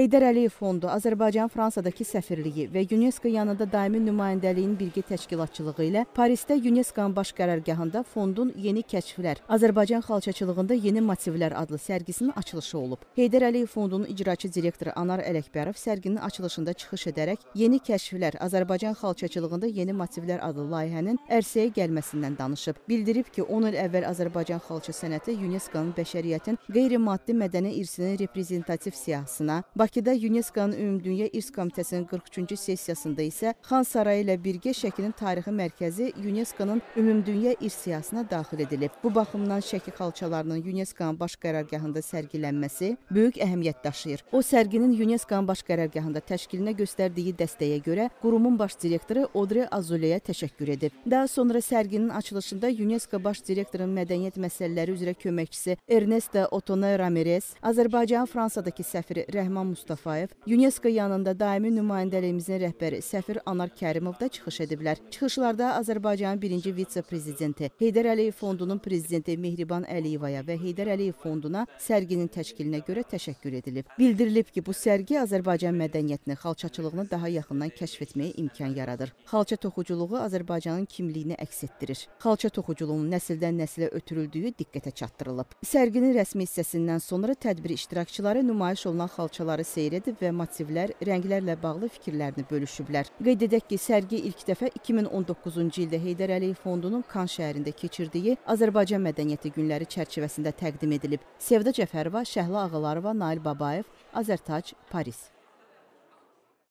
Heydər Əliyev Fondu, Azərbaycan Fransadakı səfirliyi və UNESCO yanında daimi nümayəndəliyin birgə təşkilatçılığı ilə Parisdə UNESCO-nun baş qərargahında fondun Yeni Kəşflər, Azərbaycan xalçaçılığında yeni motivlər adlı sərgisinin açılışı olub. Heydər Əliyev Fondunun icraçı direktoru Anar Ələkbərov sərginin açılışında çıxış edərək Yeni Kəşflər, Azərbaycan xalçaçılığında yeni motivlər adlı layihənin ərsəyə gəlməsindən danışıb. Bildirib ki, 10 il əvvəl Azərbaycan xalça sənəti UNESCO-nun bəşəriyyətin qeyri-maddi mədəni irsinin reprezentativ siyahısına, Bakıda UNESCO-nun Ümumdünya İrs Komitəsinin 43-cü sessiyasında isə Xan Sarayı ilə birgə Şəkinin tarixi mərkəzi UNESCO-nun Ümumdünya İrs siyahısına daxil edilib. Bu baxımdan Şəki xalçalarının UNESCO-nun baş qərargahında sərgilənməsi böyük əhəmiyyət daşıyır. O sərginin UNESCO-nun baş qərargahında təşkilinə göstərdiyi dəstəyə görə qurumun baş direktoru Audrey Azuleyə təşəkkür edib. Daha sonra sərginin açılışında UNESCO baş direktorunun mədəniyyət məsələləri üzrə köməkçisi Ernesto Otone Ramirez, Azərbaycan Fransadakı səfiri Rəhman Mustafayev, UNESCO yanında daimi nümayəndəliyimizin rəhbəri səfir Anar Kərimov da çıxış ediblər. Çıxışlarda Azərbaycanın birinci vitse-prezidenti Heydər Əliyev Fondunun prezidenti Mehriban Əliyevaya və Heydər Əliyev Fonduna sərginin təşkilinə görə təşəkkür edilib. Bildirilib ki, bu sərgi Azərbaycan mədəniyyətini, xalçaçılığını daha yaxından kəşf etməyə imkan yaradır. Xalça toxuculuğu Azərbaycanın kimliyini əks etdirir. Xalça toxuculuğunun nəsildən nəslə ötürüldüyü diqqətə çatdırılıb. Sərginin rəsmi hissəsindən sonra tədbir iştirakçıları nümayiş olunan xalçaları onları seyr edib və motivlər, rənglərlə bağlı fikirlərini bölüşüblər. Qeyd edək ki, sərgi ilk dəfə 2019-cu ildə Heydər Əliyev Fondunun Kan şəhərində keçirdiyi Azərbaycan mədəniyyəti günləri çərçivəsində təqdim edilib. Sevda Cəfərova, Şəhla Ağalarova, Nail Babayev, Azərtac, Paris.